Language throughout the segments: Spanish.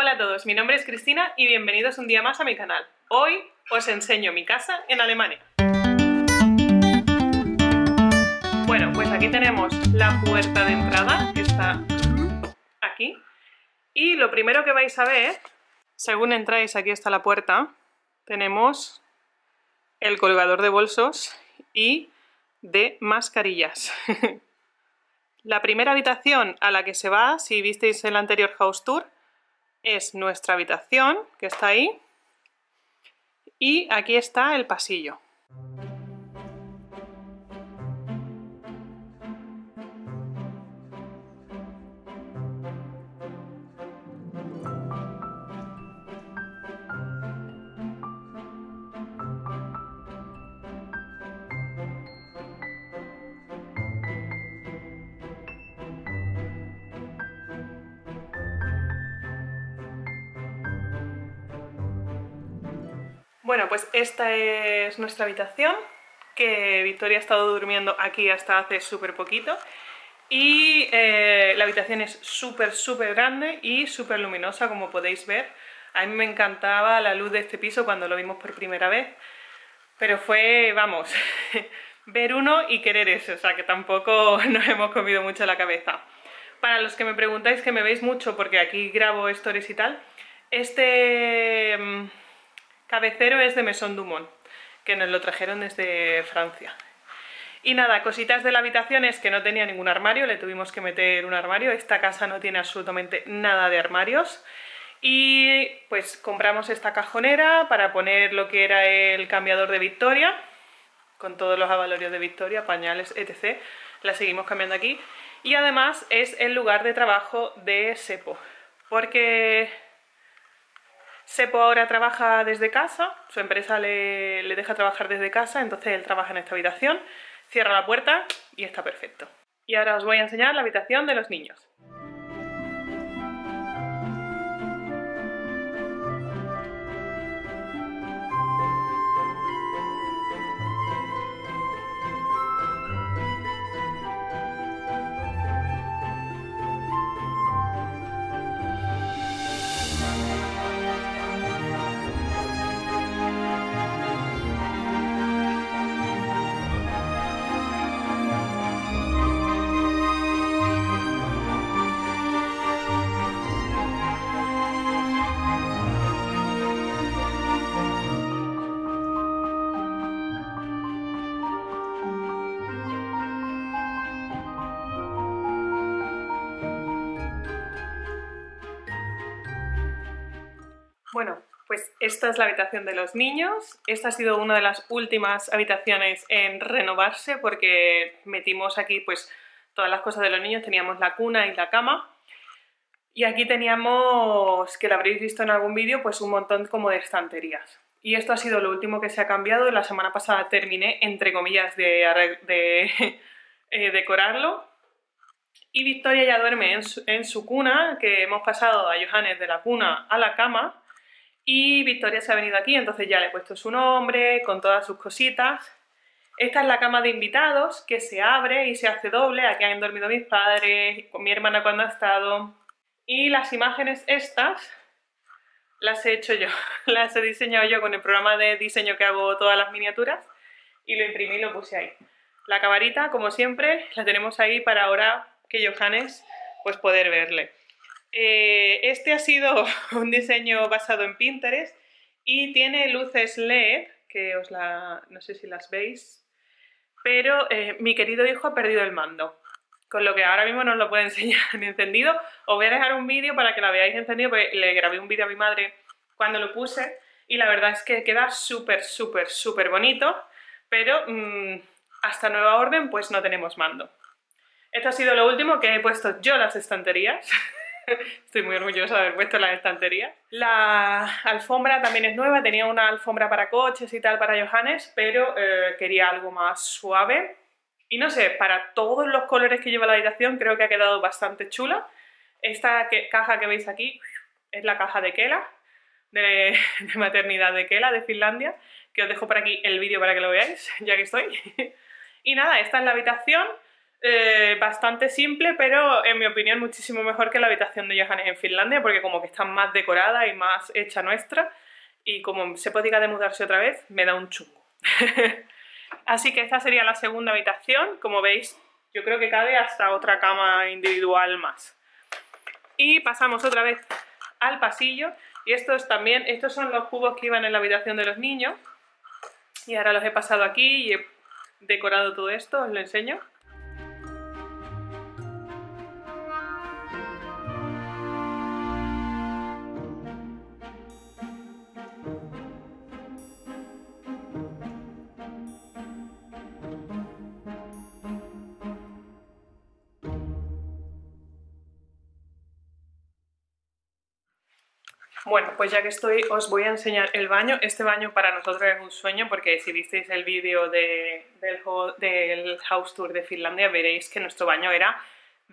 Hola a todos, mi nombre es Cristina y bienvenidos un día más a mi canal. Hoy os enseño mi casa en Alemania. Bueno, pues aquí tenemos la puerta de entrada, que está aquí. Y lo primero que vais a ver, según entráis, aquí está la puerta, tenemos el colgador de bolsos y de mascarillas. la primera habitación a la que se va, si visteis el anterior house tour, es nuestra habitación, que está ahí, y aquí está el pasillo. Bueno, pues esta es nuestra habitación, que Victoria ha estado durmiendo aquí hasta hace súper poquito. Y eh, la habitación es súper, súper grande y súper luminosa, como podéis ver. A mí me encantaba la luz de este piso cuando lo vimos por primera vez. Pero fue, vamos, ver uno y querer eso, o sea que tampoco nos hemos comido mucho la cabeza. Para los que me preguntáis, que me veis mucho porque aquí grabo stories y tal, este mm, Cabecero es de Maison Dumont, que nos lo trajeron desde Francia. Y nada, cositas de la habitación es que no tenía ningún armario, le tuvimos que meter un armario. Esta casa no tiene absolutamente nada de armarios. Y pues compramos esta cajonera para poner lo que era el cambiador de Victoria, con todos los avalorios de Victoria, pañales, etc. La seguimos cambiando aquí. Y además es el lugar de trabajo de Sepo, porque Sepo ahora trabaja desde casa, su empresa le, deja trabajar desde casa, entonces él trabaja en esta habitación, cierra la puerta y está perfecto. Y ahora os voy a enseñar la habitación de los niños. Bueno, pues esta es la habitación de los niños. Esta ha sido una de las últimas habitaciones en renovarse porque metimos aquí pues todas las cosas de los niños. Teníamos la cuna y la cama. Y aquí teníamos, que lo habréis visto en algún vídeo, pues un montón como de estanterías. Y esto ha sido lo último que se ha cambiado. La semana pasada terminé, entre comillas, de, eh, decorarlo. Y Victoria ya duerme en su, en su cuna, que hemos pasado a Johannes de la cuna a la cama y Victoria se ha venido aquí, entonces ya le he puesto su nombre, con todas sus cositas. Esta es la cama de invitados, que se abre y se hace doble. Aquí han dormido mis padres, con mi hermana cuando ha estado. Y las imágenes estas las he hecho yo, las he diseñado yo con el programa de diseño que hago todas las miniaturas y lo imprimí y lo puse ahí. La camarita, como siempre, la tenemos ahí para ahora que Johannes pues poder verle. Eh, este ha sido un diseño basado en Pinterest y tiene luces LED, que os la... no sé si las veis, pero eh, mi querido hijo ha perdido el mando, con lo que ahora mismo no os lo puedo enseñar encendido. Os voy a dejar un vídeo para que la veáis encendido, porque le grabé un vídeo a mi madre cuando lo puse y la verdad es que queda súper, súper, súper bonito, pero mmm, hasta nueva orden pues no tenemos mando. Esto ha sido lo último que he puesto yo las estanterías. Estoy muy orgullosa de haber puesto las estanterías. La alfombra también es nueva, tenía una alfombra para coches y tal para Johannes, pero eh, quería algo más suave. Y no sé, para todos los colores que lleva la habitación creo que ha quedado bastante chula. Esta caja que veis aquí es la caja de Kela, de maternidad de Kela, de Finlandia, que os dejo por aquí el vídeo para que lo veáis, ya que estoy. y nada, esta es la habitación. Eh, bastante simple, pero en mi opinión muchísimo mejor que la habitación de Johannes en Finlandia, porque como que está más decorada y más hecha nuestra, y como se puede de mudarse otra vez, me da un chungo. Así que esta sería la segunda habitación, como veis, yo creo que cabe hasta otra cama individual más. Y pasamos otra vez al pasillo, y estos también, estos son los cubos que iban en la habitación de los niños, y ahora los he pasado aquí y he decorado todo esto, os lo enseño. Bueno, pues ya que estoy os voy a enseñar el baño. Este baño para nosotros es un sueño porque si visteis el vídeo del, del house tour de Finlandia veréis que nuestro baño era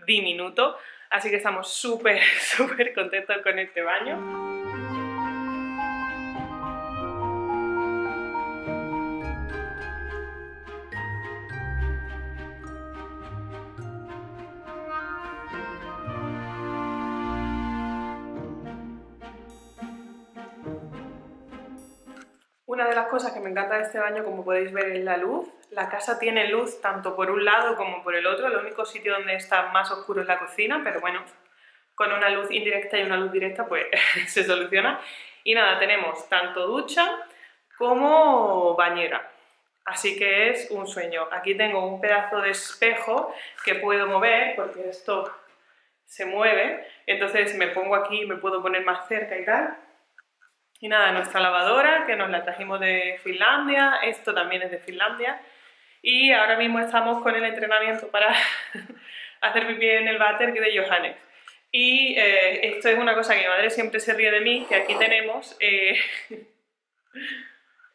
diminuto. Así que estamos súper, súper contentos con este baño. Una de las cosas que me encanta de este baño, como podéis ver, es la luz. La casa tiene luz tanto por un lado como por el otro. El único sitio donde está más oscuro es la cocina, pero bueno, con una luz indirecta y una luz directa pues se soluciona. Y nada, tenemos tanto ducha como bañera. Así que es un sueño. Aquí tengo un pedazo de espejo que puedo mover porque esto se mueve. Entonces me pongo aquí y me puedo poner más cerca y tal. Y nada, nuestra lavadora, que nos la trajimos de Finlandia, esto también es de Finlandia. Y ahora mismo estamos con el entrenamiento para hacer pie en el váter que de Johannes. Y eh, esto es una cosa que mi madre siempre se ríe de mí, que aquí tenemos eh,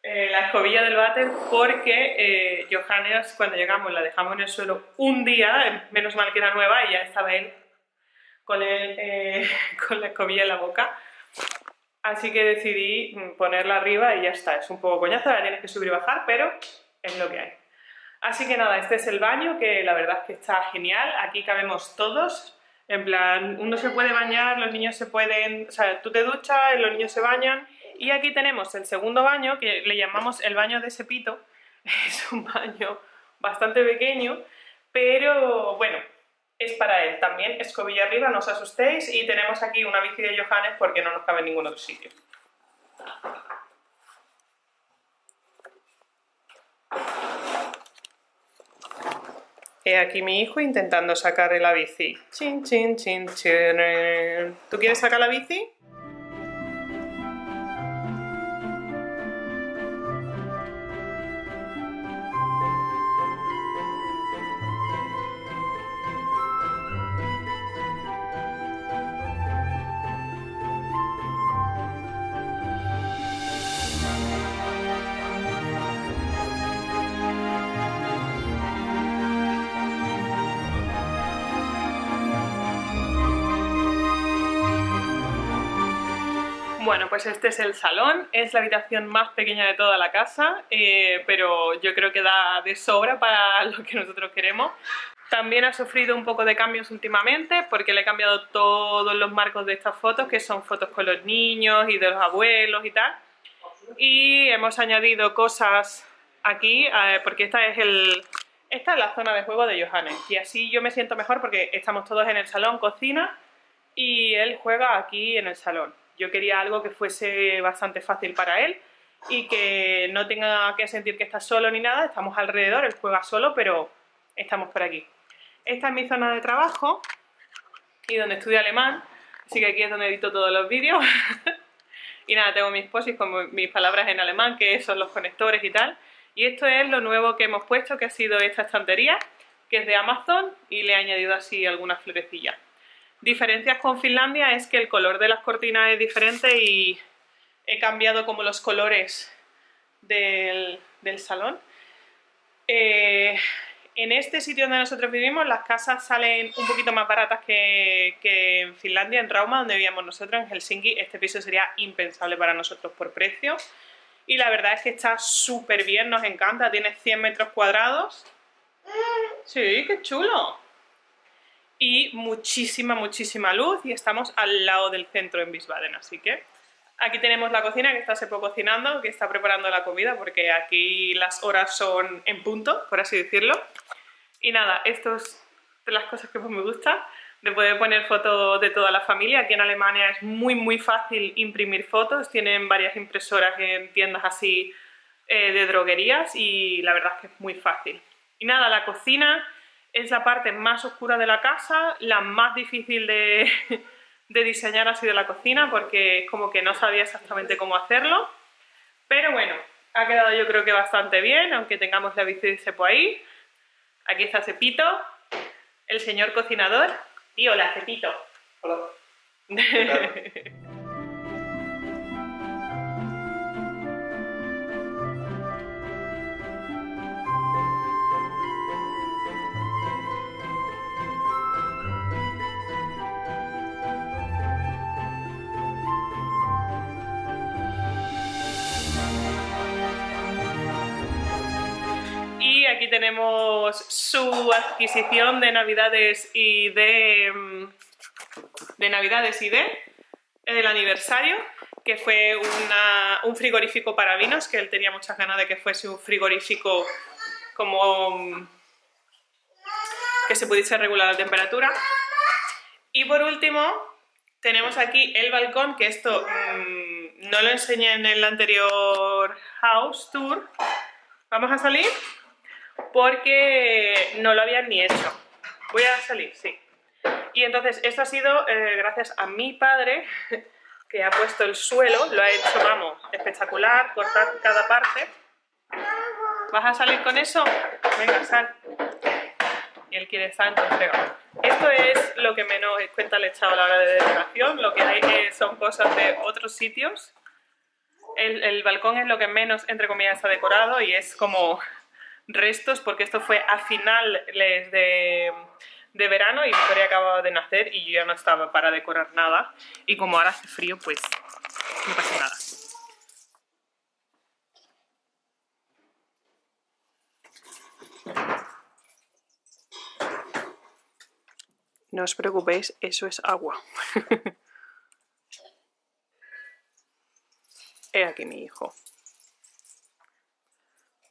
eh, la escobilla del váter porque Johannes cuando llegamos la dejamos en el suelo un día, menos mal que era nueva y ya estaba él con, el, con la escobilla en la boca. Así que decidí mm, ponerla arriba y ya está. Es un poco coñazo, la tienes que subir y bajar, pero es lo que hay. Así que nada, este es el baño, que la verdad es que está genial. Aquí cabemos todos. En plan, uno se puede bañar, los niños se pueden... O sea, tú te duchas, los niños se bañan. Y aquí tenemos el segundo baño, que le llamamos el baño de Sepito. Es un baño bastante pequeño, pero bueno, es para él. También escobilla arriba, no os asustéis. Y tenemos aquí una bici de Johannes porque no nos cabe en ningún otro sitio. He aquí mi hijo intentando sacar la bici. Chin, chin. ¿Tú quieres sacar la bici? Bueno, pues este es el salón, es la habitación más pequeña de toda la casa, eh, pero yo creo que da de sobra para lo que nosotros queremos. También ha sufrido un poco de cambios últimamente porque le he cambiado todos los marcos de estas fotos, que son fotos con los niños y de los abuelos y tal. Y hemos añadido cosas aquí, eh, porque esta es, el, esta es la zona de juego de Johannes. Y así yo me siento mejor porque estamos todos en el salón, cocina, y él juega aquí en el salón. Yo quería algo que fuese bastante fácil para él y que no tenga que sentir que está solo ni nada, estamos alrededor, él juega solo, pero estamos por aquí. Esta es mi zona de trabajo y donde estudio alemán, así que aquí es donde edito todos los vídeos. y nada, tengo mis posis con mis palabras en alemán, que son los conectores y tal. Y esto es lo nuevo que hemos puesto, que ha sido esta estantería, que es de Amazon, y le he añadido así algunas florecillas. Diferencias con Finlandia es que el color de las cortinas es diferente y he cambiado como los colores del, salón. Eh, en este sitio donde nosotros vivimos las casas salen un poquito más baratas que, que, en Finlandia, en Rauma, donde vivíamos nosotros, en Helsinki. Este piso sería impensable para nosotros por precio. Y la verdad es que está súper bien, nos encanta, tiene 100 metros cuadrados Sí, qué chulo. Y muchísima, muchísima luz y estamos al lado del centro en Bisbaden, así que... Aquí tenemos la cocina que está sepo cocinando, que está preparando la comida porque aquí las horas son en punto, por así decirlo. Y nada, esto es de las cosas que más me gusta, de poder poner fotos de toda la familia. Aquí en Alemania es muy muy fácil imprimir fotos, tienen varias impresoras en tiendas así eh, de droguerías y la verdad es que es muy fácil. Y nada, la cocina es la parte más oscura de la casa, la más difícil de, de diseñar ha sido la cocina porque es como que no sabía exactamente cómo hacerlo. Pero bueno, ha quedado yo creo que bastante bien, aunque tengamos la bici de cepo ahí. Aquí está Cepito, el señor cocinador. Y hola, Cepito. Hola. tenemos su adquisición de navidades y de... Mm, de navidades y de... el aniversario, que fue un frigorífico para vinos, que él tenía muchas ganas de que fuese un frigorífico como... Mm, que se pudiese regular la temperatura. Y por último, tenemos aquí el balcón, que esto mm, no lo enseñé en el anterior house tour. ¿Vamos a salir? Porque no lo habían ni hecho. Voy a salir, sí. Y entonces esto ha sido eh, gracias a mi padre que ha puesto el suelo, lo ha hecho, vamos, espectacular, cortar cada parte. ¿Vas a salir con eso? Venga, sal. Y él quiere estar en Esto es lo que menos cuenta le he echado a la hora de decoración, lo que hay eh, son cosas de otros sitios. El, el balcón es lo que menos, entre comillas, está decorado y es como restos porque esto fue a finales de, de verano y Victoria acababa de nacer y yo ya no estaba para decorar nada y como ahora hace frío pues no pasa nada. No os preocupéis, eso es agua. He aquí mi hijo.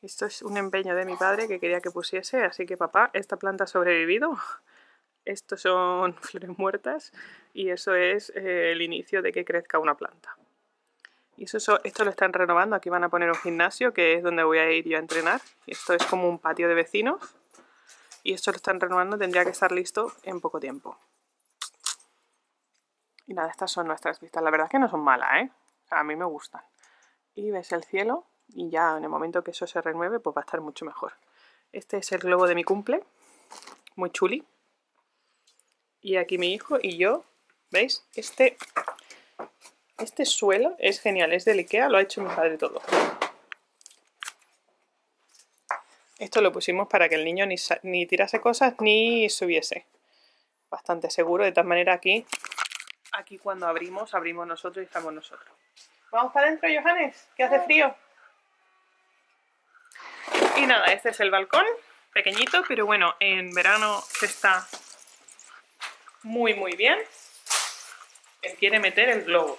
Esto es un empeño de mi padre que quería que pusiese, así que papá, esta planta ha sobrevivido. Estos son flores muertas y eso es eh, el inicio de que crezca una planta. Y eso, esto lo están renovando, aquí van a poner un gimnasio que es donde voy a ir yo a entrenar. Esto es como un patio de vecinos y esto lo están renovando, tendría que estar listo en poco tiempo. Y nada, estas son nuestras vistas. La verdad es que no son malas, ¿eh? A mí me gustan. Y ves el cielo, y ya en el momento que eso se renueve pues va a estar mucho mejor. Este es el globo de mi cumple, muy chuli. Y aquí mi hijo y yo, ¿veis? Este, este suelo es genial, es del Ikea, lo ha hecho mi padre todo. Esto lo pusimos para que el niño ni, ni tirase cosas ni subiese. Bastante seguro, de tal manera aquí, aquí cuando abrimos, abrimos nosotros y estamos nosotros. ¿Vamos para adentro, Johannes? ¿Que hace frío? Y nada, este es el balcón, pequeñito, pero bueno, en verano se está muy muy bien. Él quiere meter el globo.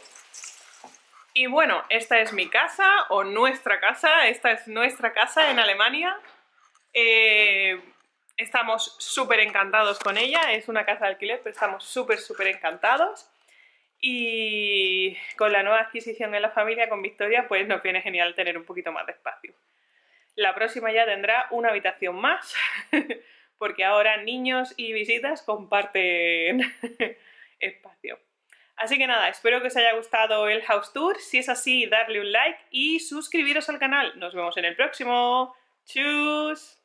Y bueno, esta es mi casa, o nuestra casa, esta es nuestra casa en Alemania. Eh, estamos súper encantados con ella, es una casa de alquiler, pero estamos súper súper encantados. Y con la nueva adquisición en la familia, con Victoria, pues nos viene genial tener un poquito más de espacio. La próxima ya tendrá una habitación más, porque ahora niños y visitas comparten espacio. Así que nada, espero que os haya gustado el house tour. Si es así, darle un like y suscribiros al canal. Nos vemos en el próximo. ¡Chus!